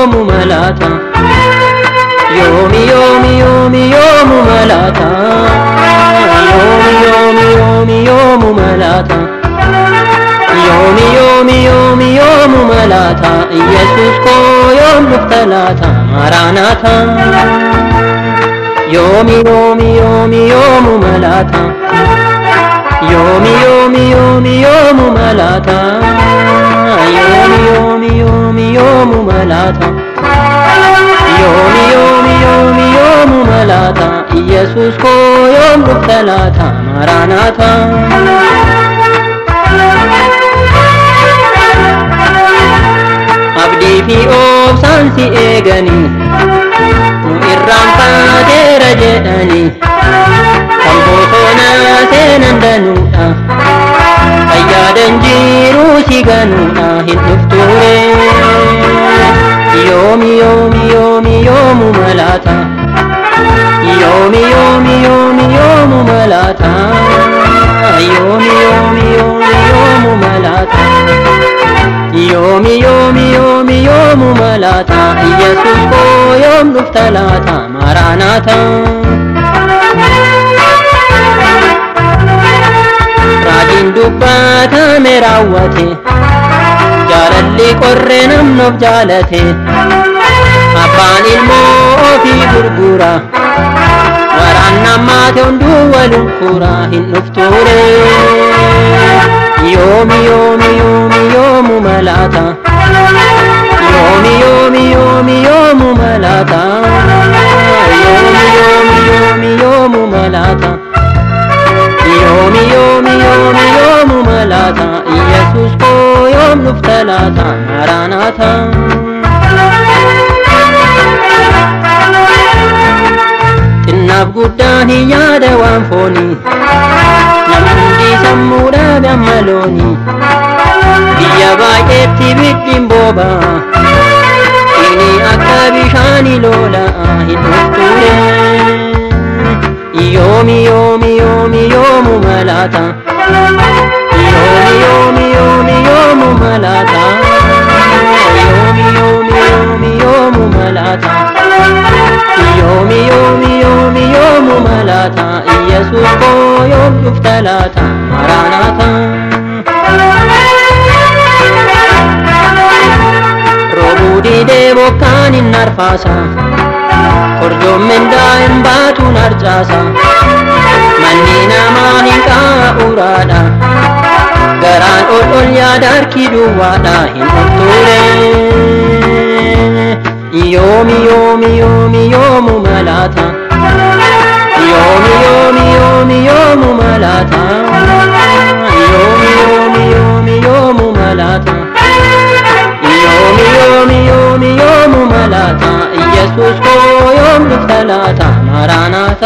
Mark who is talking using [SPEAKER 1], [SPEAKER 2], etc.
[SPEAKER 1] yomu malata Yomi yomi yomi yomu malata Yomi yomi yomi yomu malata Yomi yomi yomi yomu malata ኢየሱስ ኮዮም ንፍተላታ ማራናታ yomi yomi yomi yomu malata yomi yomi yomi yomu malata yomi yomi yomi yomu malata malaata yesus koo yoom dhufta laata maraanaata abdii fi obsaan si eeganii nu irraanfateera jedhanii kan bosona seenan danuudha fayyaadan jiruu si ganuudha hin dhufture yoomi yoomi yoomi yoomu malaata yesus koo yoom dhufta laata maraanaata raajiin dubbatame raawwate jaalalli qorree namnoof jaalate abbaan ilmoo ofii gurgura. Waraan namaate hunduu walun kura hin dhufture yoomi yoomi yoomi mumalata yomi yomi yomi yomumalata yomi yomi yomi yomumalata yomi yomi yomi yomumalata ኢየሱስ ኮ ዮም ኑፍተላታ ማራናታ ጥናብ ጉዳን ያደዋንፎኒ namni sammuu dhaabe ammaloonii. Baay'eetti biddiin booba'a inni akka bishaanii lola'a hin dhufture yoomi yoomi yoomi yoomu malaata yoomi yoomi yoomi yoomu malaata yoomi yoomi yoomi yoomu malaata yoomi yoomi yoomi yoomu malaata yesus koo yoom dhufta laata maraanaata bokkaan hin arfaasa korjoommen daa'im baatuun harcaasa manni namaa hin qaa'uraadha garaan ol ol yaada harki duwwaadha hin dhufture yoomi yoomi yoomi yoomu malaata yoomi yoomi yoomi yoomu malaata ሞስኮ የወንድ ጠላት አማራ ናት።